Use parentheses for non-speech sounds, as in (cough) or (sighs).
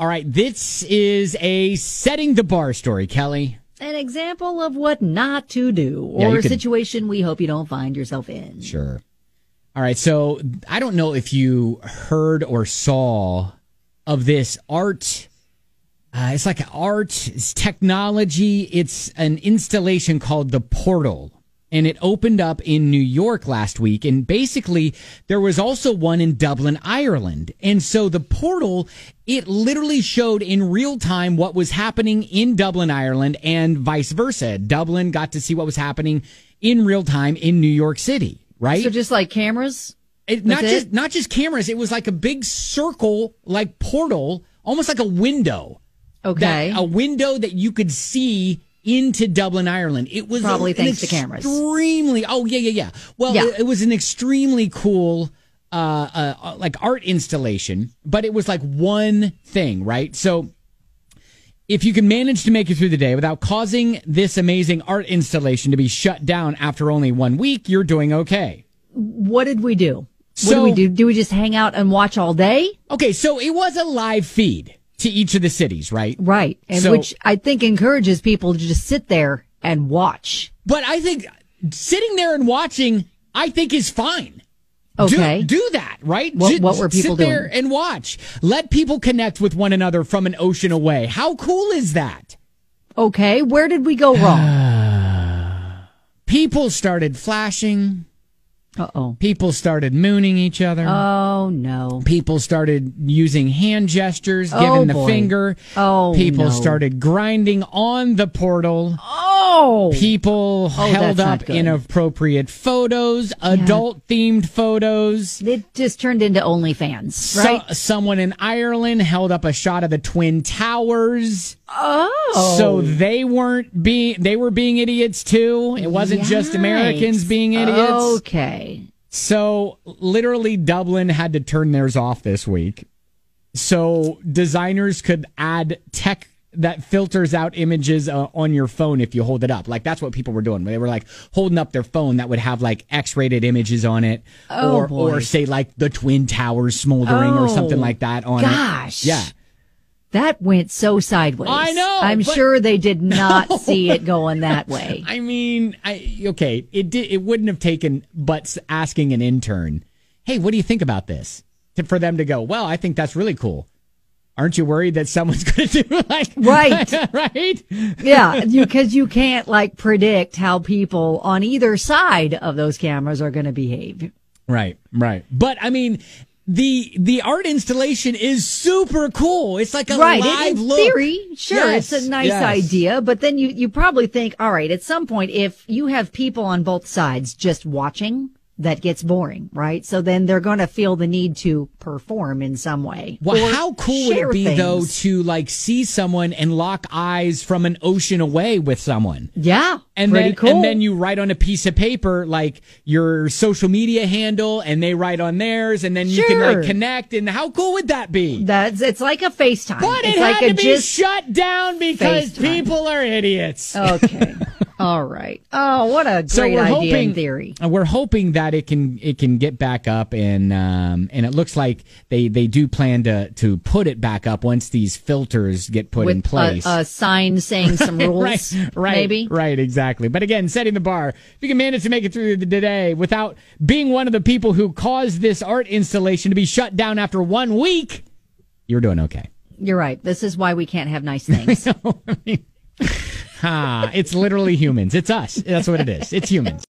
All right, this is a setting the bar story, Kelly. An example of what not to do or you a could- situation we hope you don't find yourself in. Sure. All right, so I don't know if you heard or saw of this art. Uh, it's like art, it's technology. It's an installation called The Portal. And it opened up in New York last week. And basically, there was also one in Dublin, Ireland. And so the portal, it literally showed in real time what was happening in Dublin, Ireland, and vice versa. Dublin got to see what was happening in real time in New York City, right? So just like cameras? It, not That's just not just cameras. It was like a big circle, like portal, almost like a window. Okay. That, a window that you could see into Dublin, Ireland. It was Probably a, thanks an to cameras. Extremely. Oh yeah, yeah, yeah. Well, Yeah. It, it was an extremely cool. Uh, uh, like art installation, but it was like one thing, right? So, if you can manage to make it through the day without causing this amazing art installation to be shut down after only one week, you're doing okay. what did we do? What So- do we do? Do we just hang out and watch all day? Okay, so it was a live feed to each of the cities, right? Right. And So- which I think encourages people to just sit there and watch. But I think sitting there and watching, I think is fine. Okay. Do, do that, right? What- what were people sit there doing? and watch. Let people connect with one another from an ocean away. How cool is that? okay. Where did we go wrong? (sighs) People started flashing. Uh oh. People started mooning each other. Oh no. People started using hand gestures, Oh, giving the boy. finger. Oh, People no. started grinding on the portal. Oh. Oh! People oh, held up inappropriate photos, adult themed photos. It just turned into OnlyFans, So- right? someone in Ireland held up a shot of the Twin Towers. oh. So they weren't being they were being idiots too. It wasn't just Americans being idiots. Okay. So literally Dublin had to turn theirs off this week. So designers could add tech that filters out images uh, on your phone if you hold it up. Like that's what people were doing. They were like holding up their phone that would have like X-rated images on it Oh, or boy. or say like the twin towers smoldering or something Oh, like that on gosh. it. Yeah. That went so sideways. I know, I'm but- sure they did (laughs) not see it going that way. (laughs) I mean, I okay, it did it wouldn't have taken but asking an intern, "Hey, what do you think about this?" To, for them to go, "Well, I think that's really cool." Aren't you worried that someone's (laughs) going to do like Right. (laughs) right? yeah, because you, can't like predict how people on either side of those cameras are going to behave. Right, right. But I mean, the the art installation is super cool. It's like a right. live in look. theory, sure, Yes, it's a nice yes. idea, but then you, you probably think, all right, at some point, if you have people on both sides just watching, that gets boring, right? So then they're going to feel the need to perform in some way. Well, how cool would it be though to like see someone and lock eyes from an ocean away with someone? Yeah, And then cool. and then you write on a piece of paper like your social media handle and they write on theirs and then you can like connect and how cool would that be? That's it's like a FaceTime. but it's it like had a to be shut down because FaceTime. people are idiots. Okay. (laughs) All right. Oh, what a great so we're idea hoping in theory. we're hoping that it can it can get back up and um and it looks like they they do plan to to put it back up once these filters get put in place. a, a sign saying some (laughs) rules, right, right, maybe. right, exactly. But again, setting the bar. If you can manage to make it through the day without being one of the people who caused this art installation to be shut down after one week, you're doing okay. You're right. This is why we can't have nice (laughs) things. Ah, it's literally humans. It's us. That's what it is. It's humans.